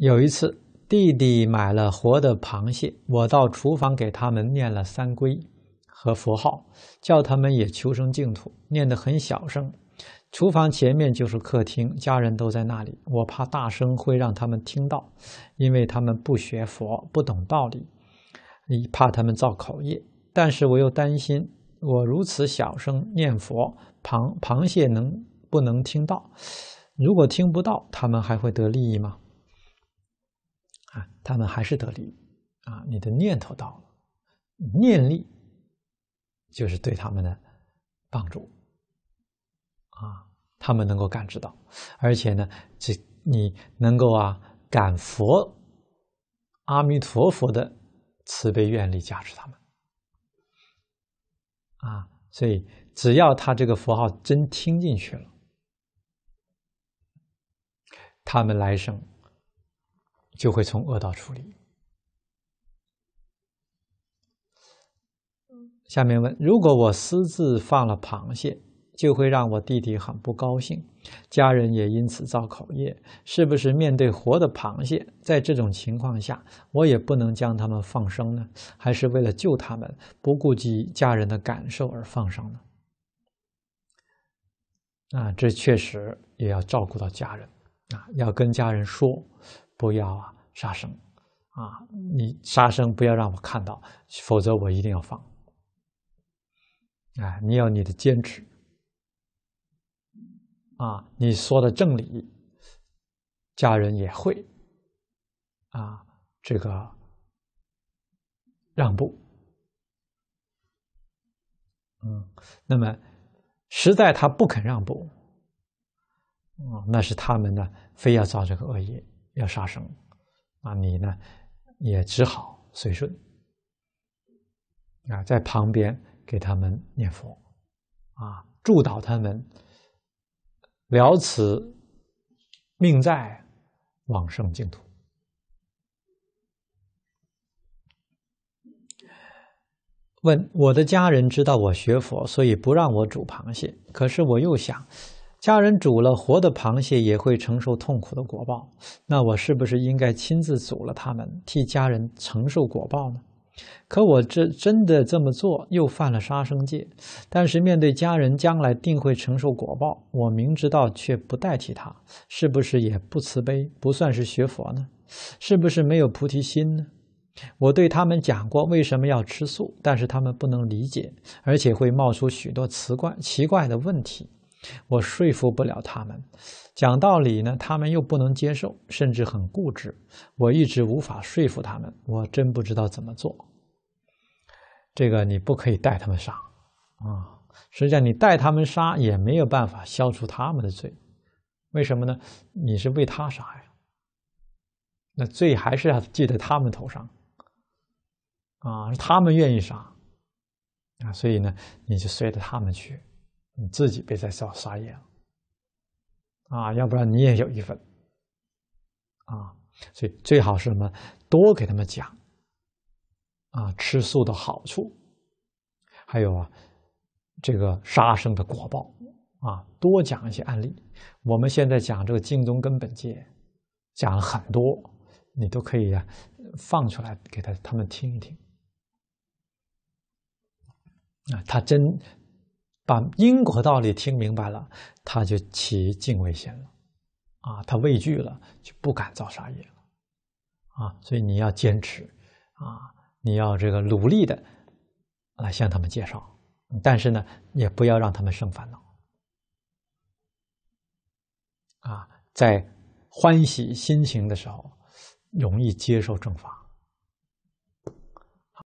有一次，弟弟买了活的螃蟹，我到厨房给他们念了三皈和佛号，叫他们也求生净土，念得很小声。厨房前面就是客厅，家人都在那里，我怕大声会让他们听到，因为他们不学佛，不懂道理，你怕他们造口业。但是我又担心，我如此小声念佛，螃螃蟹能不能听到？如果听不到，他们还会得利益吗？他们还是得利啊！你的念头到了，念力就是对他们的帮助啊，他们能够感知到，而且呢，这你能够啊感佛阿弥陀佛的慈悲愿力加持他们啊，所以只要他这个佛号真听进去了，他们来生。就会从恶道处理。下面问：如果我私自放了螃蟹，就会让我弟弟很不高兴，家人也因此造口业，是不是？面对活的螃蟹，在这种情况下，我也不能将他们放生呢？还是为了救他们，不顾及家人的感受而放生呢？啊，这确实也要照顾到家人啊，要跟家人说。不要啊，杀生啊！你杀生不要让我看到，否则我一定要放。哎，你要你的坚持啊！你说的正理，家人也会啊，这个让步。嗯，那么实在他不肯让步，嗯，那是他们呢，非要造这个恶业。要杀生，啊，你呢也只好随顺，啊，在旁边给他们念佛，啊，助导他们了此命在往生净土。问我的家人知道我学佛，所以不让我煮螃蟹，可是我又想。家人煮了活的螃蟹也会承受痛苦的果报，那我是不是应该亲自煮了它们，替家人承受果报呢？可我这真的这么做，又犯了杀生戒。但是面对家人将来定会承受果报，我明知道却不代替他，是不是也不慈悲，不算是学佛呢？是不是没有菩提心呢？我对他们讲过为什么要吃素，但是他们不能理解，而且会冒出许多奇怪奇怪的问题。我说服不了他们，讲道理呢，他们又不能接受，甚至很固执。我一直无法说服他们，我真不知道怎么做。这个你不可以带他们杀啊！实际上，你带他们杀也没有办法消除他们的罪。为什么呢？你是为他杀呀，那罪还是要记在他们头上啊！他们愿意杀啊，所以呢，你就随着他们去。你自己别再造杀业了，啊，要不然你也有一份，啊，所以最好是什么？多给他们讲，啊，吃素的好处，还有啊，这个杀生的果报，啊，多讲一些案例。我们现在讲这个净宗根本戒，讲了很多，你都可以啊放出来给他他们听一听，啊，他真。把因果道理听明白了，他就起敬畏心了，啊，他畏惧了，就不敢造杀业了，啊，所以你要坚持，啊，你要这个努力的来向他们介绍，但是呢，也不要让他们生烦恼，啊，在欢喜心情的时候，容易接受正法。